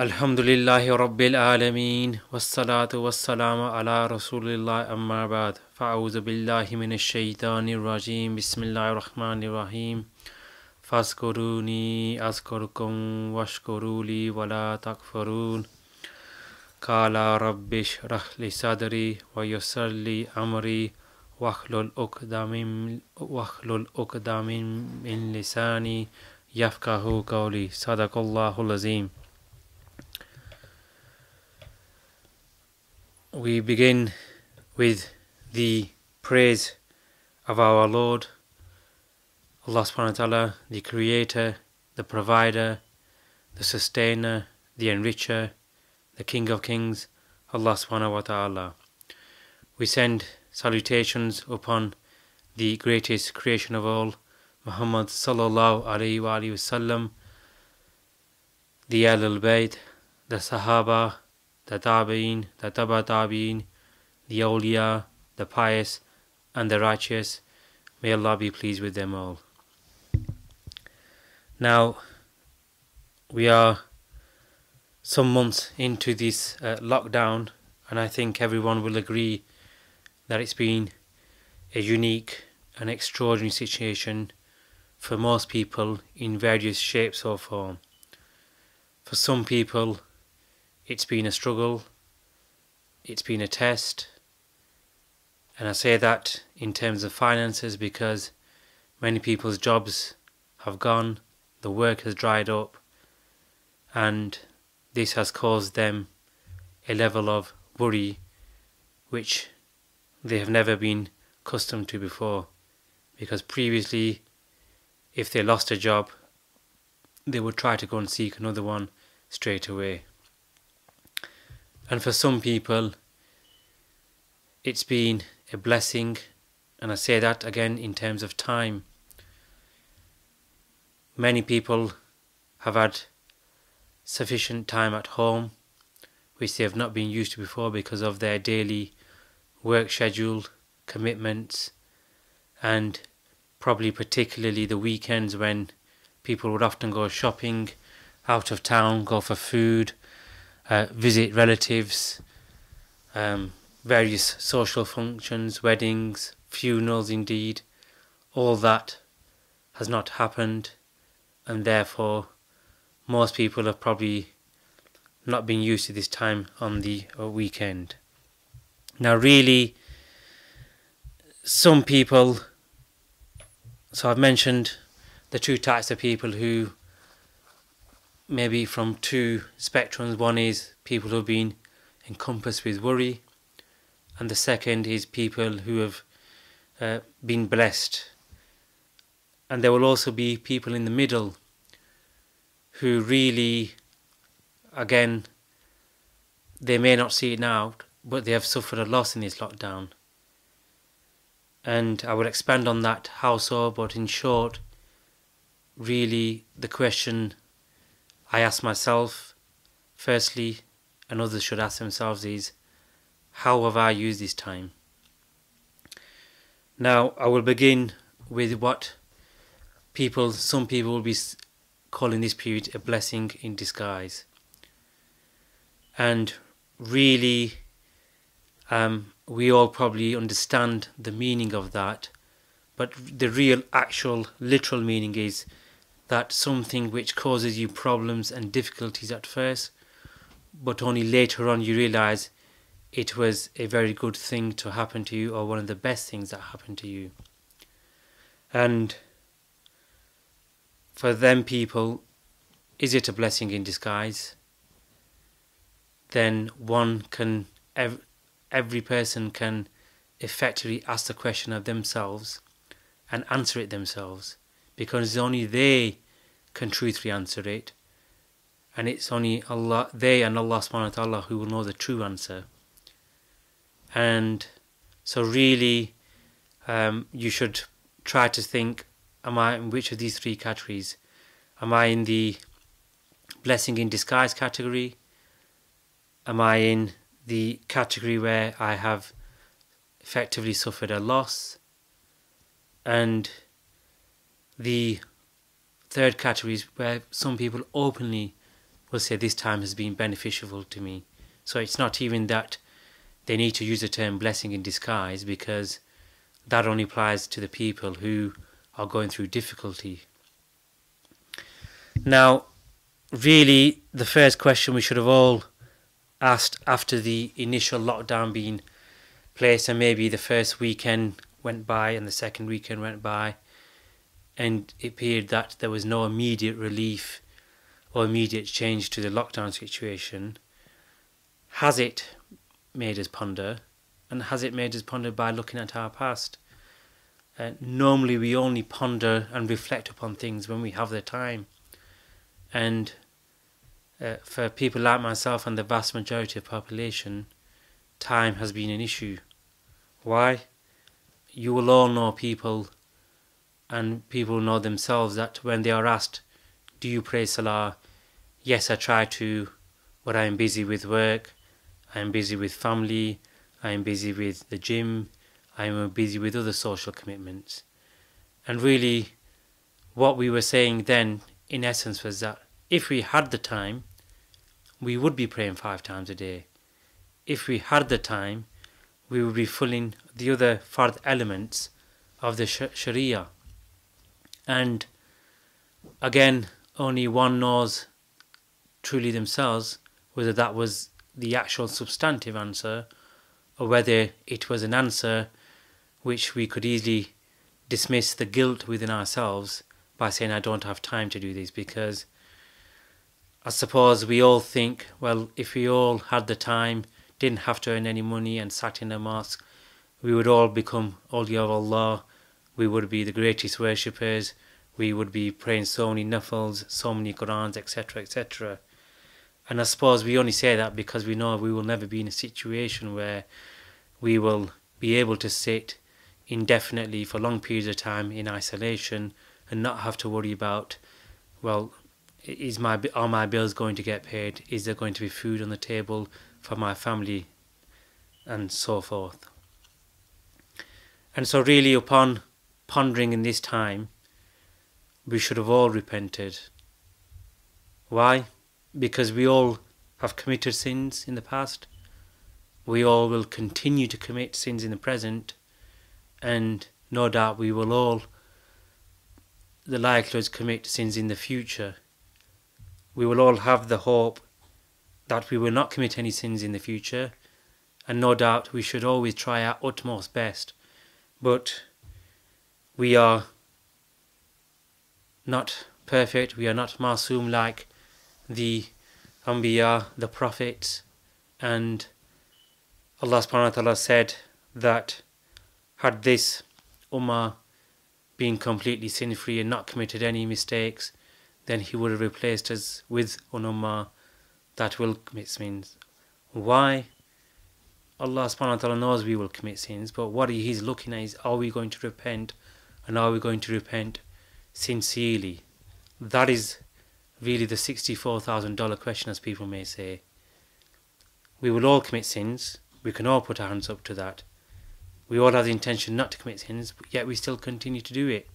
الحمد لله رب العالمين والصلاة والسلام على رسول الله أما بعد. فأعوذ بالله من الشيطان الرجيم بسم الله الرحمن الرحيم فاذكروني أذكركم واشكروا لي ولا تكفرون قال رب اشرح لي صدري ويسر لي أمري واحلل عقدة من لساني يفقه قولي صدق الله العظيم we begin with the praise of our Lord, Allah subhanahu wa ta'ala, the Creator, the Provider, the Sustainer, the Enricher, the King of Kings, Allah subhanahu wa ta'ala. We send salutations upon the greatest creation of all, Muhammad sallallahu alayhi wa wasallam, the Ahlul Bayt, the Sahaba, the Tabi'in, the Taba Tabi'in, the awliya, the pious, and the righteous. May Allah be pleased with them all. Now, we are some months into this uh, lockdown, and I think everyone will agree that it's been a unique and extraordinary situation for most people in various shapes or form. For some people, it's been a struggle, it's been a test, and I say that in terms of finances because many people's jobs have gone, the work has dried up, and this has caused them a level of worry which they have never been accustomed to before. Because previously, if they lost a job, they would try to go and seek another one straight away. And for some people, it's been a blessing, and I say that again in terms of time. Many people have had sufficient time at home, which they have not been used to before because of their daily work schedule, commitments, and probably particularly the weekends when people would often go shopping out of town, go for food, uh, visit relatives, um, various social functions, weddings, funerals, indeed. All that has not happened, and therefore, most people have probably not been used to this time on the uh, weekend. Now, really, some people, so I've mentioned the two types of people who maybe from two spectrums. One is people who have been encompassed with worry, and the second is people who have uh, been blessed. And there will also be people in the middle who really, again, they may not see it now, but they have suffered a loss in this lockdown. And I will expand on that how so, but in short, really the question I ask myself, firstly, and others should ask themselves is, how have I used this time? Now, I will begin with what people, some people will be calling this period a blessing in disguise. And really, um, we all probably understand the meaning of that, but the real, actual, literal meaning is that something which causes you problems and difficulties at first, but only later on you realize it was a very good thing to happen to you or one of the best things that happened to you. And for them people, is it a blessing in disguise? Then one can, every person can effectively ask the question of themselves and answer it themselves because only they can truthfully answer it. And it's only Allah they and Allah subhanahu wa ta'ala who will know the true answer. And so really um, you should try to think am I in which of these three categories? Am I in the blessing in disguise category? Am I in the category where I have effectively suffered a loss? And the third category is where some people openly will say this time has been beneficial to me. So it's not even that they need to use the term blessing in disguise because that only applies to the people who are going through difficulty. Now, really, the first question we should have all asked after the initial lockdown being placed, and maybe the first weekend went by and the second weekend went by, and it appeared that there was no immediate relief or immediate change to the lockdown situation. Has it made us ponder? And has it made us ponder by looking at our past? Uh, normally, we only ponder and reflect upon things when we have the time. And uh, for people like myself and the vast majority of population, time has been an issue. Why? You will all know people, and people know themselves that when they are asked, Do you pray Salah? Yes, I try to, but I am busy with work, I am busy with family, I am busy with the gym, I am busy with other social commitments. And really, what we were saying then, in essence, was that if we had the time, we would be praying five times a day. If we had the time, we would be filling the other fard elements of the Sharia. And again, only one knows truly themselves whether that was the actual substantive answer or whether it was an answer which we could easily dismiss the guilt within ourselves by saying, I don't have time to do this because I suppose we all think, well, if we all had the time, didn't have to earn any money, and sat in a mosque, we would all become awliya of Allah. We would be the greatest worshippers. We would be praying so many nafils, so many Qurans, etc., etc. And I suppose we only say that because we know we will never be in a situation where we will be able to sit indefinitely for long periods of time in isolation and not have to worry about, well, is my are my bills going to get paid? Is there going to be food on the table for my family, and so forth. And so, really, upon pondering in this time, we should have all repented. Why? Because we all have committed sins in the past. We all will continue to commit sins in the present, and no doubt we will all, the likelihood, commit sins in the future we will all have the hope that we will not commit any sins in the future, and no doubt we should always try our utmost best. But we are not perfect, we are not masoom like the Anbiya, the prophets, and Allah subhanahu wa ta'ala said that had this Ummah been completely sin free and not committed any mistakes, then he would have replaced us with an ummah that will commit sins. Why? Allah subhanahu wa ta'ala knows we will commit sins, but what He's looking at is are we going to repent and are we going to repent sincerely? That is really the $64,000 question, as people may say. We will all commit sins, we can all put our hands up to that. We all have the intention not to commit sins, but yet we still continue to do it.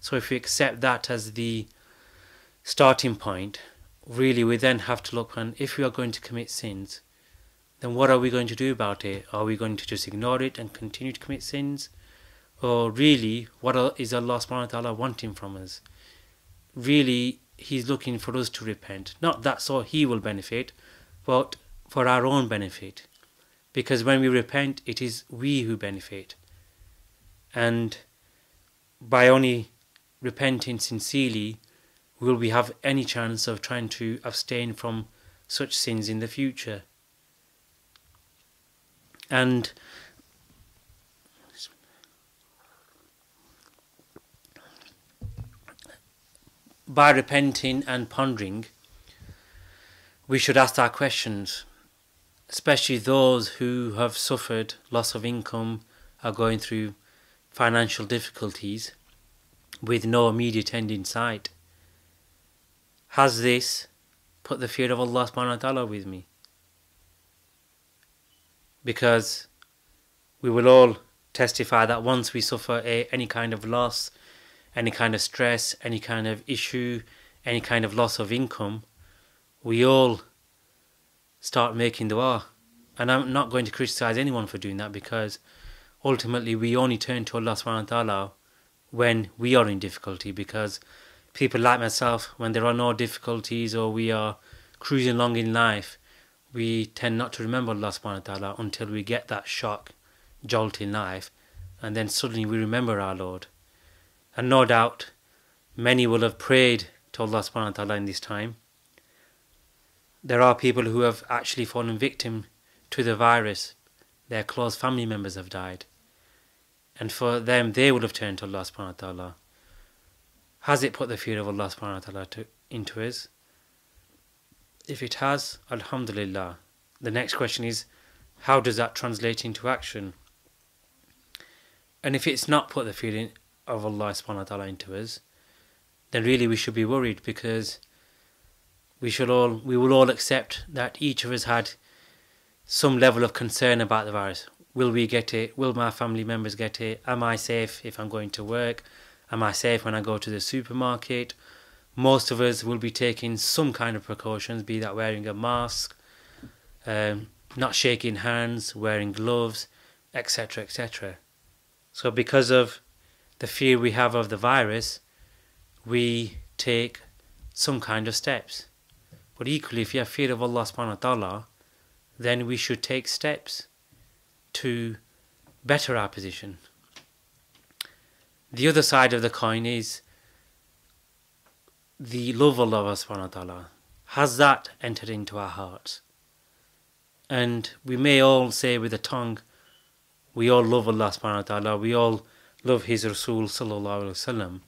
So if we accept that as the starting point, really we then have to look on if we are going to commit sins, then what are we going to do about it? Are we going to just ignore it and continue to commit sins? Or really, what is Allah subhanahu wa ta'ala wanting from us? Really, He's looking for us to repent. Not that so He will benefit, but for our own benefit. Because when we repent, it is we who benefit. And by only repenting sincerely, will we have any chance of trying to abstain from such sins in the future? And by repenting and pondering, we should ask our questions, especially those who have suffered loss of income, are going through financial difficulties with no immediate end in sight. Has this put the fear of Allah subhanahu wa ta'ala with me? Because we will all testify that once we suffer a, any kind of loss, any kind of stress, any kind of issue, any kind of loss of income, we all start making dua. And I'm not going to criticize anyone for doing that because ultimately we only turn to Allah subhanahu wa ta'ala when we are in difficulty because people like myself, when there are no difficulties or we are cruising along in life, we tend not to remember Allah subhanahu wa ta'ala until we get that shock, jolt in life, and then suddenly we remember our Lord. And no doubt many will have prayed to Allah subhanahu wa ta'ala in this time. There are people who have actually fallen victim to the virus. Their close family members have died. And for them, they will have turned to Allah subhanahu wa ta'ala. Has it put the fear of Allah subhanahu wa ta'ala to, into us? If it has, Alhamdulillah. The next question is, how does that translate into action? And if it's not put the fear of Allah subhanahu wa ta'ala into us, then really we should be worried because we should all we will all accept that each of us had some level of concern about the virus. Will we get it? Will my family members get it? Am I safe if I'm going to work? Am I safe when I go to the supermarket? Most of us will be taking some kind of precautions, be that wearing a mask, um, not shaking hands, wearing gloves, etc., etc. So, because of the fear we have of the virus, we take some kind of steps. But equally, if you have fear of Allah subhanahu wa ta'ala, then we should take steps to better our position. The other side of the coin is the love of Allah subhanahu wa ta'ala. Has that entered into our hearts? And we may all say with the tongue, we all love Allah subhanahu wa ta'ala, we all love His Rasul sallallahu alayhi wasallam.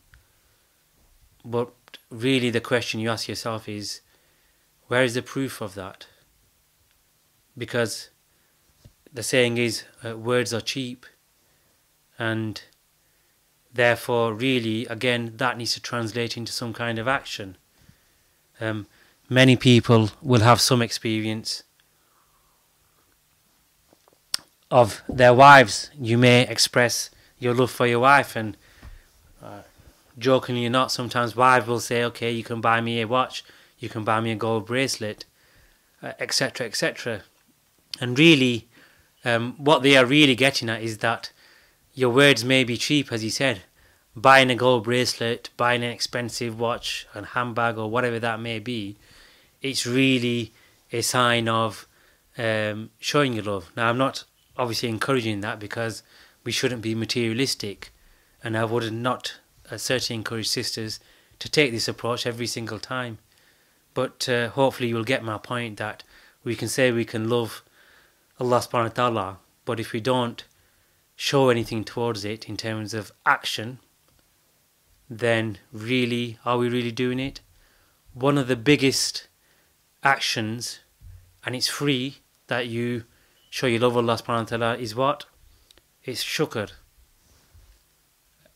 But really the question you ask yourself is, where is the proof of that? Because the saying is uh, words are cheap and therefore really again that needs to translate into some kind of action um, many people will have some experience of their wives you may express your love for your wife and uh, jokingly not sometimes wives will say okay you can buy me a watch you can buy me a gold bracelet etc uh, etc et and really um, what they are really getting at is that your words may be cheap, as you said. Buying a gold bracelet, buying an expensive watch, and handbag, or whatever that may be, it's really a sign of um, showing your love. Now, I'm not obviously encouraging that because we shouldn't be materialistic, and I would not uh, certainly encourage sisters to take this approach every single time. But uh, hopefully, you'll get my point that we can say we can love Allah subhanahu wa ta'ala, but if we don't show anything towards it in terms of action, then really, are we really doing it? One of the biggest actions, and it's free, that you show you love Allah subhanahu wa ta'ala is what? It's shukr.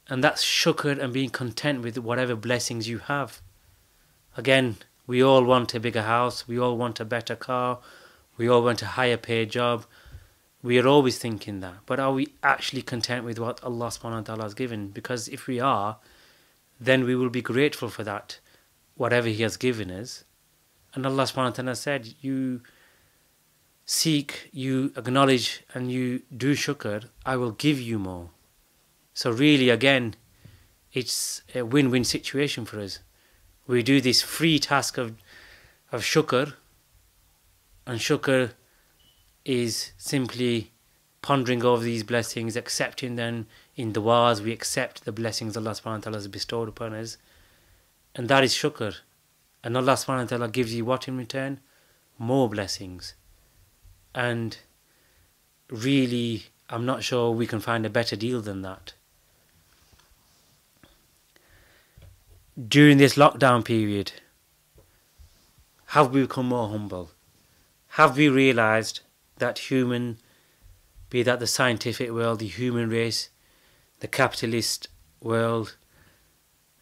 And that's shukr and being content with whatever blessings you have. Again, we all want a bigger house, we all want a better car, we all want a higher paid job. We are always thinking that. But are we actually content with what Allah subhanahu wa ta'ala has given? Because if we are, then we will be grateful for that, whatever He has given us. And Allah subhanahu wa ta'ala said, You seek, you acknowledge, and you do shukr, I will give you more. So, really, again, it's a win win situation for us. We do this free task of, of shukr, and shukr is simply pondering over these blessings, accepting them in the du'as. We accept the blessings Allah subhanahu wa ta'ala has bestowed upon us. And that is shukr. And Allah subhanahu wa ta'ala gives you what in return? More blessings. And really, I'm not sure we can find a better deal than that. During this lockdown period, have we become more humble? have we realized that human, be that the scientific world, the human race, the capitalist world,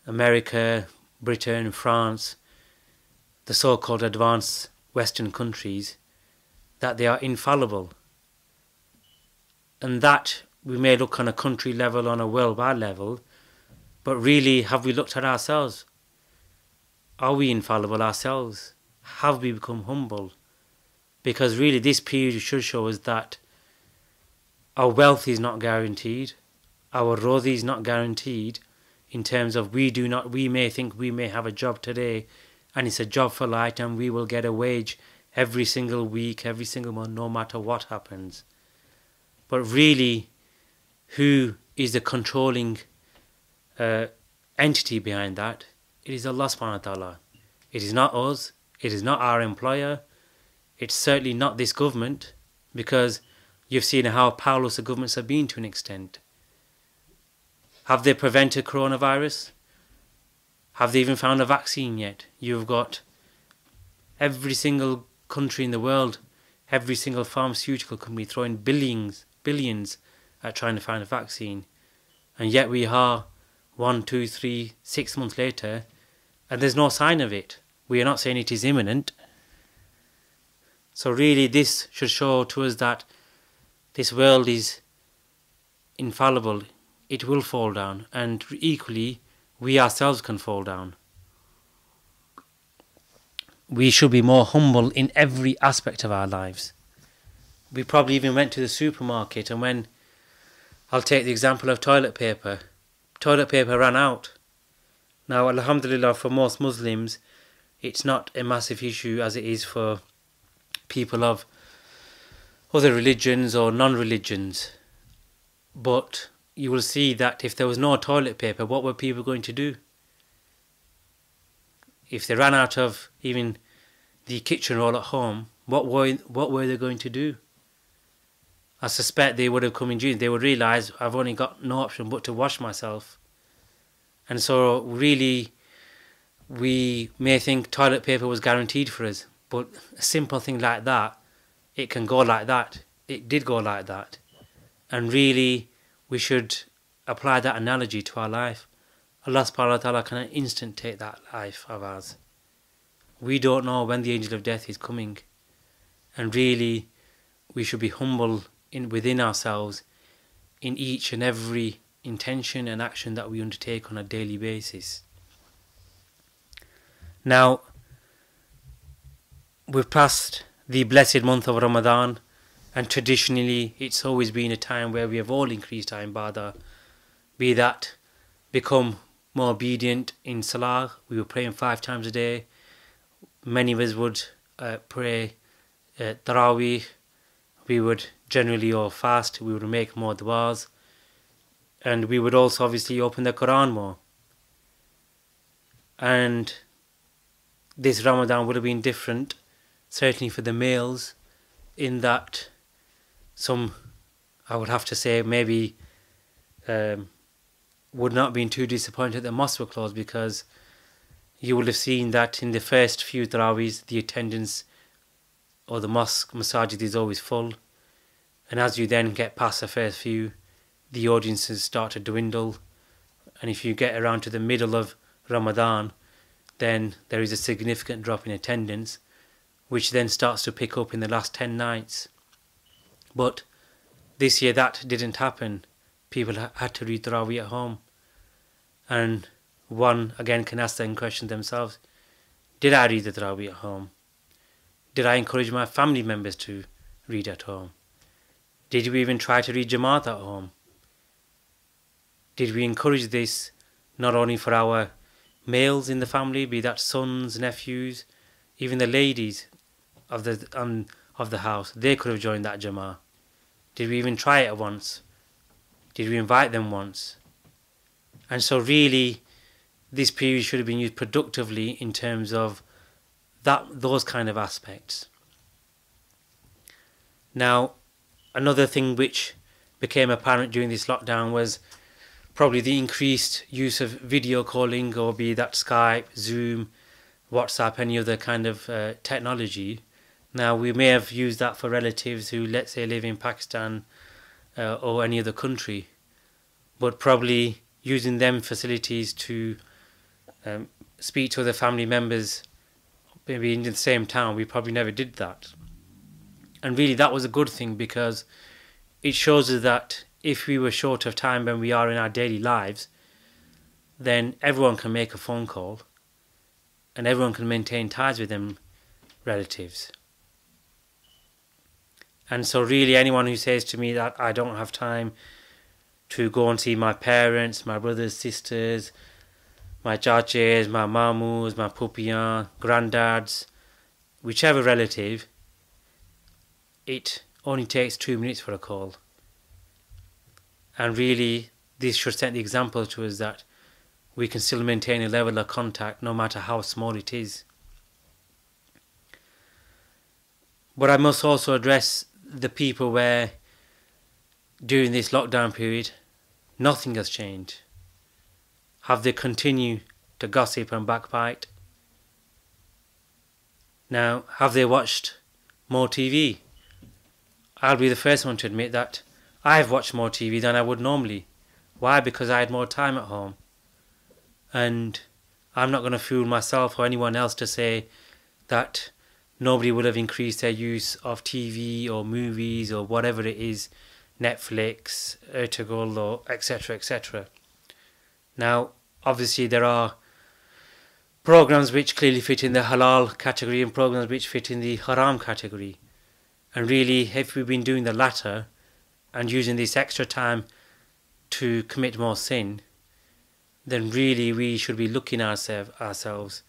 America, Britain, France, the so called advanced Western countries, that they are infallible. And that we may look on a country level, on a worldwide level, but really, have we looked at ourselves? Are we infallible ourselves? have we become humble? Because really, this period should show us that our wealth is not guaranteed, our rozi is not guaranteed. In terms of we do not, we may think we may have a job today, and it's a job for life, and we will get a wage every single week, every single month, no matter what happens. But really, who is the controlling uh, entity behind that? It is Allah subhanahu wa ta'ala. It is not us, it is not our employer, it's certainly not this government, because you've seen how powerless the governments have been to an extent. Have they prevented coronavirus? Have they even found a vaccine yet? You've got every single country in the world, every single pharmaceutical company throwing billions, billions at trying to find a vaccine. And yet we are one, two, three, six months later, and there's no sign of it. We are not saying it is imminent. So really this should show to us that this world is infallible. It will fall down. And equally, we ourselves can fall down we should be more humble in every aspect of our lives. We probably even went to the supermarket, and when I'll take the example of toilet paper, toilet paper ran out. Now, Alhamdulillah, for most Muslims, it's not a massive issue as it is for people of other religions or non religions. But you will see that if there was no toilet paper, what were people going to do? If they ran out of even the kitchen roll at home, what were what were they going to do? I suspect they would have come in June. They would realise I've only got no option but to wash myself. And so, really, we may think toilet paper was guaranteed for us, but a simple thing like that, it can go like that. It did go like that. And really, we should apply that analogy to our life. Allah subhanahu wa ta'ala can instant take that life of ours. We don't know when the angel of death is coming. And really, we should be humble in within ourselves in each and every intention and action that we undertake on a daily basis. Now, we've passed the blessed month of Ramadan, and traditionally it's always been a time where we have all increased our ibadah, be that become more obedient in Salah. We were praying five times a day. Many of us would uh, pray uh, Taraweeh. We would generally all fast. We would make more du'as. And we would also obviously open the Quran more. And this Ramadan would have been different, certainly for the males, in that some, I would have to say, maybe um, would not have been too disappointed that mosques were closed because you will have seen that in the first few Taraweehs, the attendance or the mosque masajid is always full. And as you then get past the first few, the audiences start to dwindle. And if you get around to the middle of Ramadan, then there is a significant drop in attendance, which then starts to pick up in the last 10 nights. But this year that didn't happen people had to read Taraweeh at home. And one again can ask them question themselves Did I read the Taraweeh at home? Did I encourage my family members to read at home? Did we even try to read Jamaat at home? Did we encourage this not only for our males in the family, be that sons, nephews, even the ladies of the um, of the house, they could have joined that Jamaat. Did we even try it once? Did we invite them once? And so, really, this period should have been used productively in terms of that those kind of aspects. Now, another thing which became apparent during this lockdown was probably the increased use of video calling, or be that Skype, Zoom, WhatsApp, any other kind of uh, technology. Now, we may have used that for relatives who, let's say, live in Pakistan uh, or any other country, but probably using them facilities to um, speak to other family members, maybe in the same town. We probably never did that, and really that was a good thing because it shows us that if we were short of time when we are in our daily lives, then everyone can make a phone call, and everyone can maintain ties with them relatives. And so, really, anyone who says to me that I don't have time to go and see my parents, my brothers, sisters, my chaches, my mamus, my pupian, granddads, whichever relative, it only takes two minutes for a call. And really, this should set the example to us that we can still maintain a level of contact no matter how small it is. But I must also address the people where during this lockdown period nothing has changed. Have they continued to gossip and backbite? Now, have they watched more TV? I'll be the first one to admit that I've watched more TV than I would normally. Why? Because I had more time at home. And I'm not going to fool myself or anyone else to say that nobody would have increased their use of TV or movies or whatever it is, Netflix, Ertugrul, or etc. etc. Now, obviously, there are programs which clearly fit in the halal category and programs which fit in the haram category. And really, if we've been doing the latter and using this extra time to commit more sin, then really we should be looking ourselves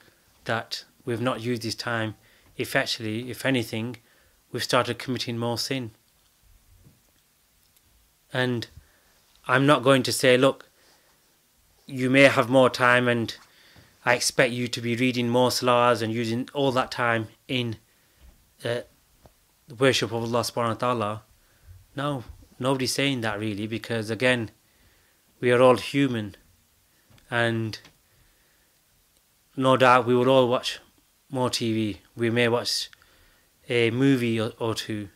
that we've not used this time effectively, if anything, we've started committing more sin. And I'm not going to say, look, you may have more time and I expect you to be reading more salahs and using all that time in uh, the worship of Allah subhanahu wa ta'ala. No, nobody's saying that really because again, we are all human and no doubt we will all watch more TV. We may watch a movie or, or two,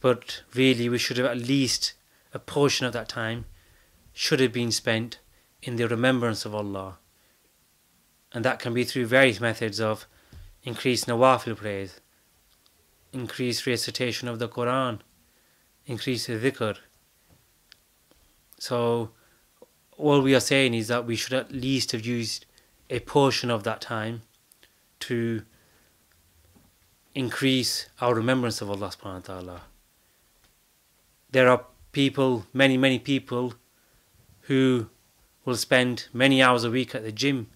but really we should have at least a portion of that time should have been spent in the remembrance of Allah. And that can be through various methods of increased nawafil prayers, increased recitation of the Quran, increased dhikr. So all we are saying is that we should at least have used a portion of that time to increase our remembrance of Allah subhanahu wa ta'ala. There are people, many, many people who will spend many hours a week at the gym.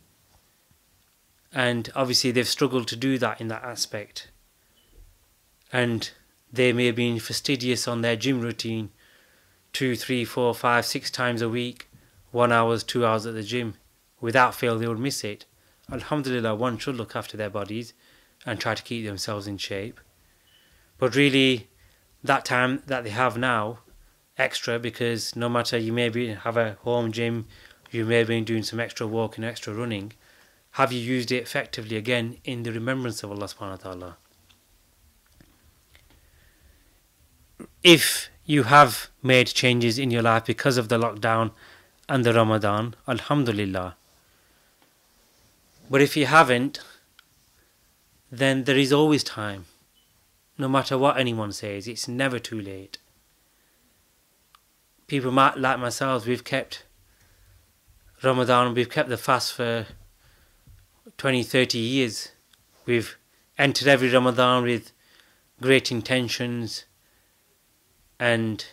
And obviously, they've struggled to do that in that aspect. And they may have been fastidious on their gym routine two, three, four, five, six times a week, one hours, two hours at the gym. Without fail, they would miss it. Alhamdulillah, one should look after their bodies and try to keep themselves in shape. But really, that time that they have now, extra, because no matter you maybe have a home gym, you may been doing some extra walking, extra running, have you used it effectively again in the remembrance of Allah subhanahu wa ta'ala? If you have made changes in your life because of the lockdown and the Ramadan, Alhamdulillah. But if you haven't, then there is always time. No matter what anyone says, it's never too late. People might, like myself, we've kept Ramadan, we've kept the fast for 20, 30 years. We've entered every Ramadan with great intentions and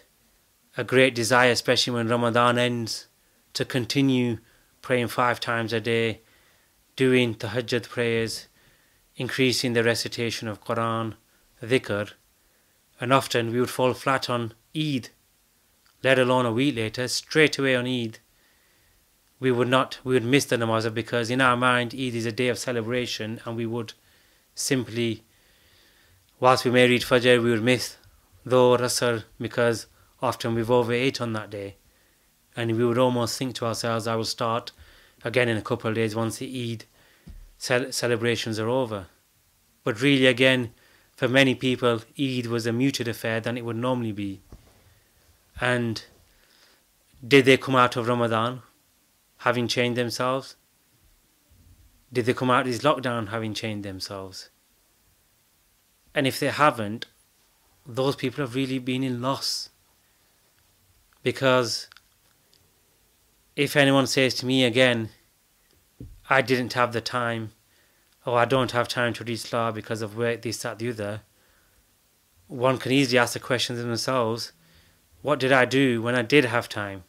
a great desire, especially when Ramadan ends, to continue praying five times a day, doing tahajjud prayers, increasing the recitation of Quran, dhikr, and often we would fall flat on Eid, let alone a week later, straight away on Eid. We would not, we would miss the namaz because in our mind Eid is a day of celebration and we would simply, whilst we may read Fajr, we would miss Dhuhr, Asr because often we've overate on that day. And we would almost think to ourselves, I will start again in a couple of days once the Eid celebrations are over. But really, again, for many people, Eid was a muted affair than it would normally be. And did they come out of Ramadan having changed themselves? Did they come out of this lockdown having changed themselves? And if they haven't, those people have really been in loss. Because if anyone says to me again, I didn't have the time, oh, I don't have time to read Salah because of work, this, that, the other, one can easily ask the questions themselves what did I do when I did have time?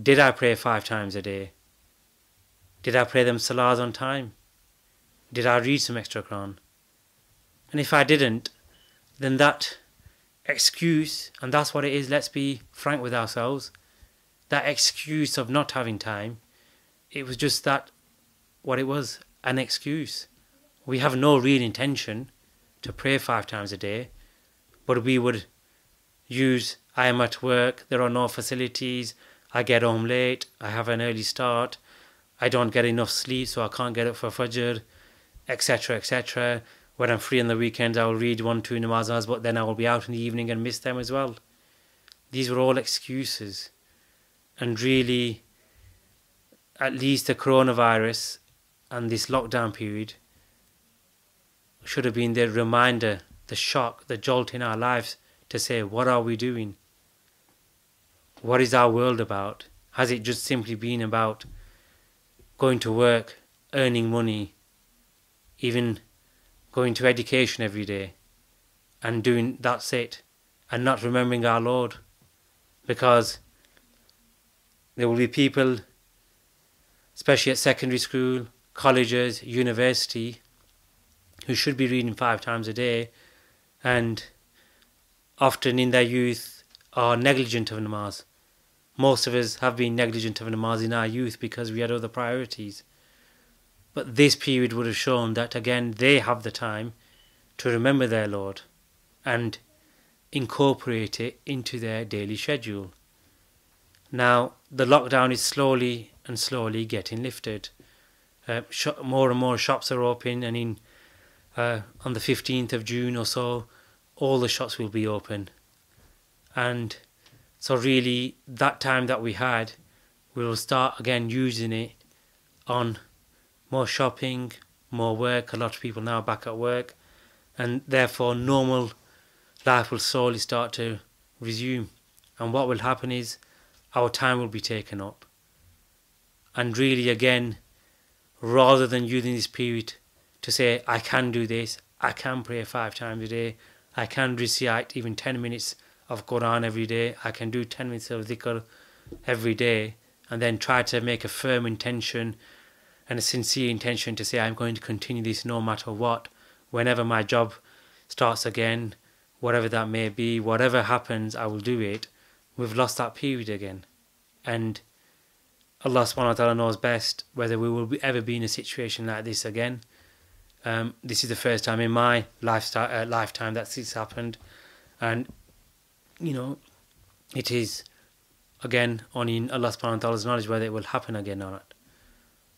Did I pray five times a day? Did I pray them salahs on time? Did I read some extra Quran? And if I didn't, then that excuse, and that's what it is, let's be frank with ourselves, that excuse of not having time, it was just that what it was, an excuse. We have no real intention to pray five times a day, but we would use I am at work, there are no facilities, I get home late, I have an early start, I don't get enough sleep, so I can't get up for Fajr, etc. etc. When I'm free on the weekends, I will read one, two namazas, but then I will be out in the evening and miss them as well. These were all excuses. And really, at least the coronavirus and this lockdown period should have been the reminder, the shock, the jolt in our lives to say, what are we doing? What is our world about? Has it just simply been about going to work, earning money, even going to education every day and doing that's it and not remembering our Lord? Because there will be people, especially at secondary school, colleges, university, who should be reading five times a day and often in their youth are negligent of namaz. Most of us have been negligent of namaz in our youth because we had other priorities. But this period would have shown that again they have the time to remember their Lord and incorporate it into their daily schedule. Now, the lockdown is slowly and slowly getting lifted. Uh, more and more shops are open, and in uh, on the 15th of June or so, all the shops will be open. And so, really, that time that we had, we will start again using it on more shopping, more work. A lot of people now back at work, and therefore, normal life will slowly start to resume. And what will happen is our time will be taken up. And really, again, rather than using this period to say, I can do this, I can pray five times a day, I can recite even 10 minutes of Quran every day. I can do 10 minutes of dhikr every day and then try to make a firm intention and a sincere intention to say I'm going to continue this no matter what. Whenever my job starts again, whatever that may be, whatever happens, I will do it. We've lost that period again. And Allah subhanahu wa ta'ala knows best whether we will ever be in a situation like this again. Um, this is the first time in my lifestyle, uh, lifetime that this happened, and you know, it is again only in Allah subhanahu wa ta'ala's knowledge whether it will happen again or not.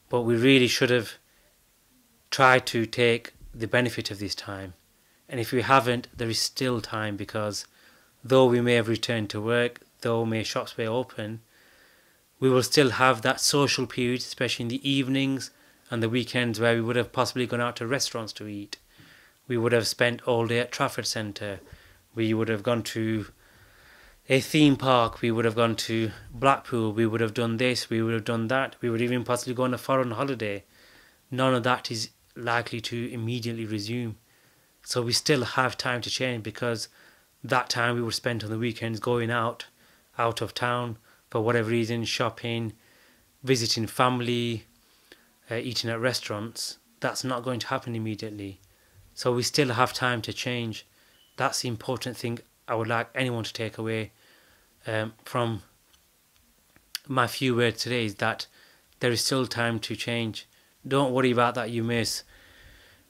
But we really should have tried to take the benefit of this time. And if we haven't, there is still time because though we may have returned to work, though may shops be open, we will still have that social period, especially in the evenings and the weekends where we would have possibly gone out to restaurants to eat. We would have spent all day at Trafford Centre. We would have gone to a theme park. We would have gone to Blackpool. We would have done this. We would have done that. We would even possibly go on a foreign holiday. None of that is likely to immediately resume. So we still have time to change because that time we would spend on the weekends going out, out of town for whatever reason, shopping, visiting family, uh, eating at restaurants, that's not going to happen immediately. So we still have time to change. That's the important thing I would like anyone to take away um, from my few words today is that there is still time to change. Don't worry about that you miss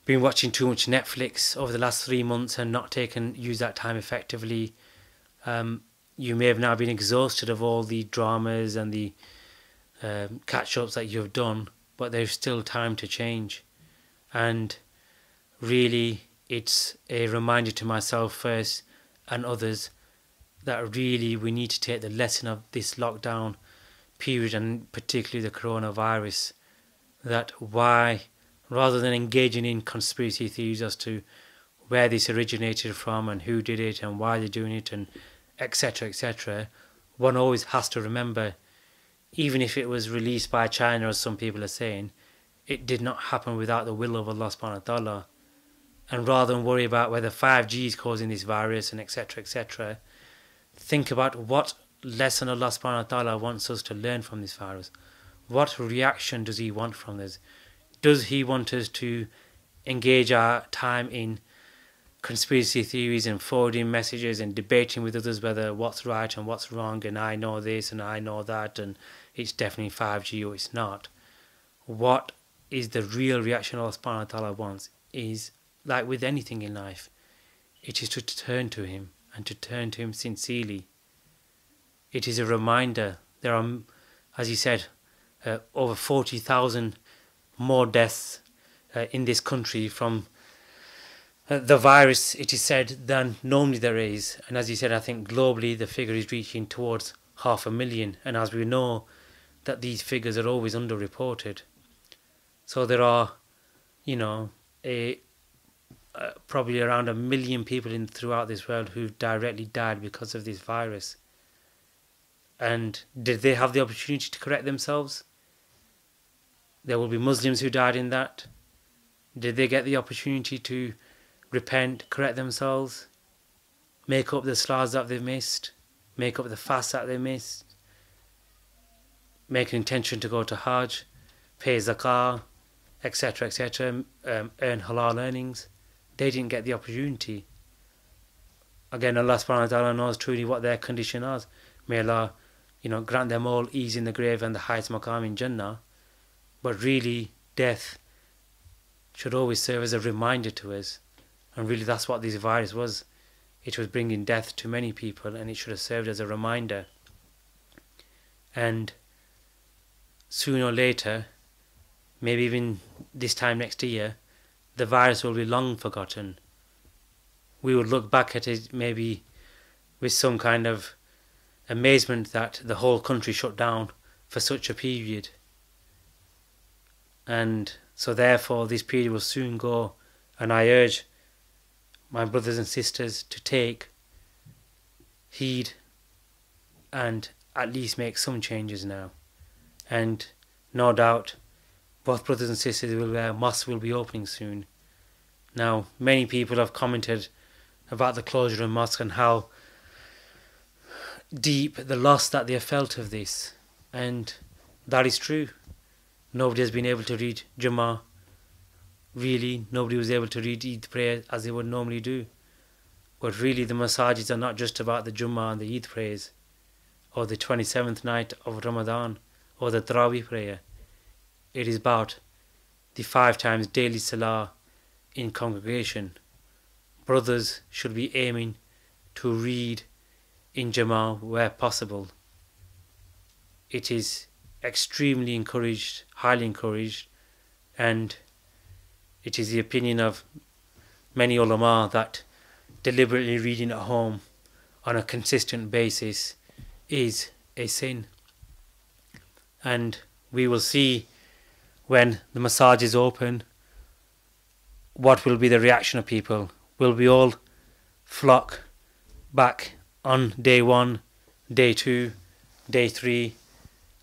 been watching too much Netflix over the last three months and not taken use that time effectively. Um, you may have now been exhausted of all the dramas and the um, catch ups that you have done but there's still time to change. And really, it's a reminder to myself first and others that really we need to take the lesson of this lockdown period and particularly the coronavirus. That why, rather than engaging in conspiracy theories as to where this originated from and who did it and why they're doing it and etc. etc., one always has to remember even if it was released by China, as some people are saying, it did not happen without the will of Allah subhanahu wa ta'ala. And rather than worry about whether 5G is causing this virus and etc. etc., think about what lesson Allah subhanahu wa ta'ala wants us to learn from this virus. What reaction does He want from us? Does He want us to engage our time in conspiracy theories and forwarding messages and debating with others whether what's right and what's wrong and I know this and I know that and it's definitely 5G or it's not. What is the real reaction Allah subhanahu ta'ala wants is like with anything in life, it is to turn to Him and to turn to Him sincerely. It is a reminder. There are, as He said, uh, over 40,000 more deaths uh, in this country from the virus, it is said, than normally there is. And as you said, I think globally the figure is reaching towards half a million. And as we know, that these figures are always underreported. So there are, you know, a uh, probably around a million people in throughout this world who've directly died because of this virus. And did they have the opportunity to correct themselves? There will be Muslims who died in that. Did they get the opportunity to repent, correct themselves, make up the slars that they've missed, make up the fast that they missed, make an intention to go to Hajj, pay zakah, etc., etc., um, earn halal earnings. They didn't get the opportunity. Again, Allah subhanahu wa ta'ala knows truly what their condition is. May Allah, you know, grant them all ease in the grave and the highest maqam in Jannah. But really, death should always serve as a reminder to us. And really, that's what this virus was. It was bringing death to many people, and it should have served as a reminder. And sooner or later, maybe even this time next year, the virus will be long forgotten. We will look back at it maybe with some kind of amazement that the whole country shut down for such a period. And so, therefore, this period will soon go, and I urge my brothers and sisters to take heed and at least make some changes now. And no doubt, both brothers and sisters will uh, mosques will be opening soon. Now, many people have commented about the closure of mosque and how deep the loss that they have felt of this, and that is true. Nobody has been able to read Jummah. Really, nobody was able to read Eid prayer as they would normally do. But really, the masajid are not just about the Jummah and the Eid prayers, or the 27th night of Ramadan, or the Taraweeh prayer. It is about the five times daily salah in congregation. Brothers should be aiming to read in Jama'ah where possible. It is extremely encouraged, highly encouraged, and it is the opinion of many ulama that deliberately reading at home on a consistent basis is a sin. And we will see when the masajid is open what will be the reaction of people. Will we all flock back on day one, day two, day three,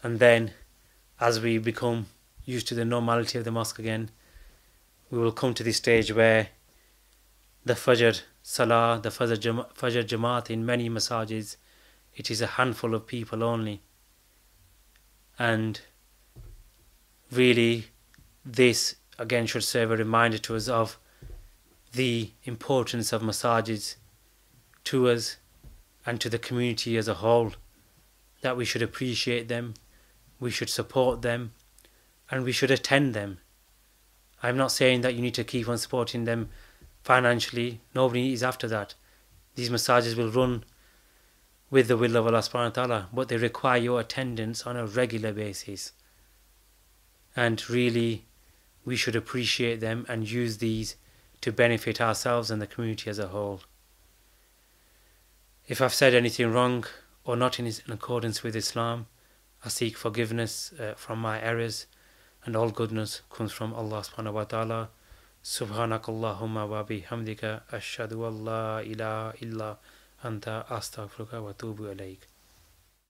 and then as we become used to the normality of the mosque again, we will come to the stage where the Fajr Salah, the Fajr, Fajr Jamaat in many masajids, it is a handful of people only. And really, this again should serve a reminder to us of the importance of masajids to us and to the community as a whole, that we should appreciate them, we should support them, and we should attend them. I'm not saying that you need to keep on supporting them financially. Nobody is after that. These masajids will run with the will of Allah subhanahu wa ta'ala, but they require your attendance on a regular basis. And really, we should appreciate them and use these to benefit ourselves and the community as a whole. If I've said anything wrong or not in, in accordance with Islam, I seek forgiveness uh, from my errors and all goodness comes from Allah subhanahu wa ta'ala. Subhanakallahumma wa bihamdika ashhadu an la ilaha illa anta astaghfiruka wa atubu ilayk.